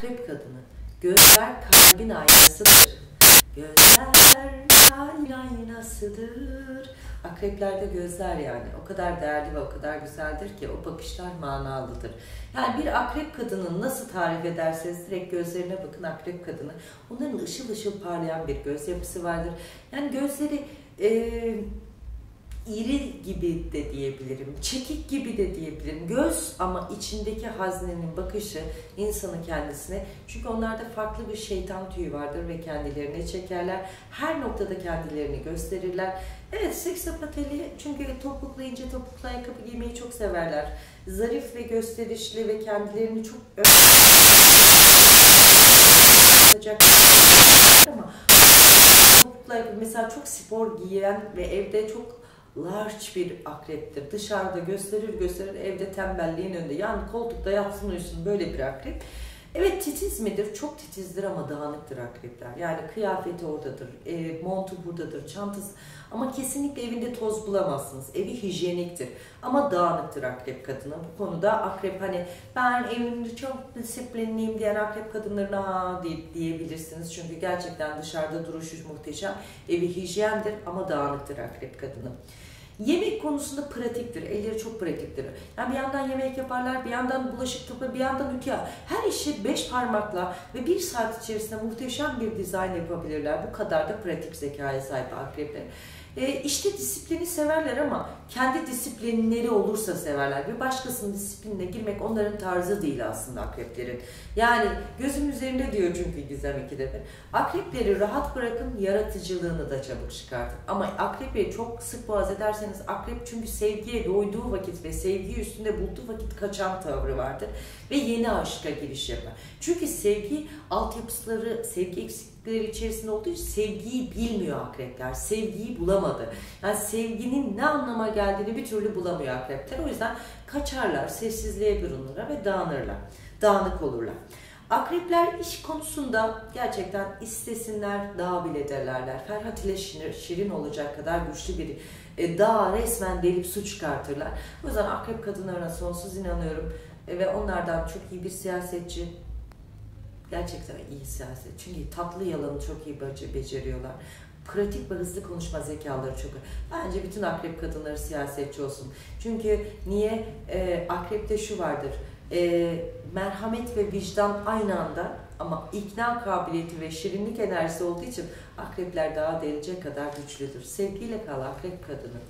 Akrep kadını. Gözler kalbin aynasıdır. Gözler kalbin aynasıdır. Akreplerde gözler yani o kadar değerli ve o kadar güzeldir ki o bakışlar manalıdır. Yani bir akrep kadının nasıl tarif ederseniz direkt gözlerine bakın akrep kadını. Onların ışıl ışıl parlayan bir göz yapısı vardır. Yani gözleri e, iri gibi de diyebilirim, çekik gibi de diyebilirim. Göz ama içindeki haznenin bakışı insanı kendisine. Çünkü onlarda farklı bir şeytan tüyü vardır ve kendilerine çekerler. Her noktada kendilerini gösterirler. Evet seksapateli çünkü topuklu ince topuklu ayakkabı giymeyi çok severler. Zarif ve gösterişli ve kendilerini çok ama mesela çok spor giyen ve evde çok large bir akreptir. Dışarıda gösterir gösterir evde tembelliğin önünde. Yani koltukta yatsın uyusun böyle bir akrep. Evet titiz midir? Çok titizdir ama dağınıktır akrepler. Yani kıyafeti oradadır, e, montu buradadır, çantası. Ama kesinlikle evinde toz bulamazsınız. Evi hijyeniktir. Ama dağınıktır akrep kadını. Bu konuda akrep hani ben evimde çok disiplinliyim diyen akrep kadınlarına diyebilirsiniz. Çünkü gerçekten dışarıda duruşu muhteşem. Evi hijyendir ama dağınıktır akrep kadını. Yemek konusunda pratiktir. Elleri çok pratiktir. Yani bir yandan yemek yaparlar, bir yandan bulaşık toplar, bir yandan ülke. Her işi beş parmakla ve bir saat içerisinde muhteşem bir dizayn yapabilirler. Bu kadar da pratik zekaya sahip akrepler. E, işte disiplini severler ama kendi disiplinleri olursa severler. Bir başkasının disiplinine girmek onların tarzı değil aslında akreplerin. Yani gözüm üzerinde diyor çünkü Gizem ikide bir. Akrepleri rahat bırakın yaratıcılığını da çabuk çıkartın. Ama akrepi çok sık boğaz ederseniz akrep çünkü sevgiye doyduğu vakit ve sevgiyi üstünde bulduğu vakit kaçan tavrı vardır. Ve yeni aşka giriş yapar. Çünkü sevgi altyapıları, sevgi eksiklikleri içerisinde olduğu için sevgiyi bilmiyor akrepler. Sevgiyi bulamadı. Yani sevginin ne anlama geldiğini bir türlü bulamıyor akrepler. O yüzden kaçarlar, sessizliğe bürünürler ve dağınırlar. Dağınık olurlar. Akrepler iş konusunda gerçekten istesinler dağ bile derlerler. Ferhat ile Şirin, Şirin olacak kadar güçlü bir e, dağ resmen delip su çıkartırlar. O yüzden akrep kadınlarına sonsuz inanıyorum. E, ve onlardan çok iyi bir siyasetçi, gerçekten iyi siyaset. Çünkü tatlı yalanı çok iyi beceriyorlar. Pratik ve hızlı konuşma zekaları çok. Bence bütün akrep kadınları siyasetçi olsun. Çünkü niye? E, akrepte şu vardır. E, merhamet ve vicdan aynı anda ama ikna kabiliyeti ve şirinlik enerjisi olduğu için akrepler daha dereceye kadar güçlüdür. Sevgiyle kal akrep kadını.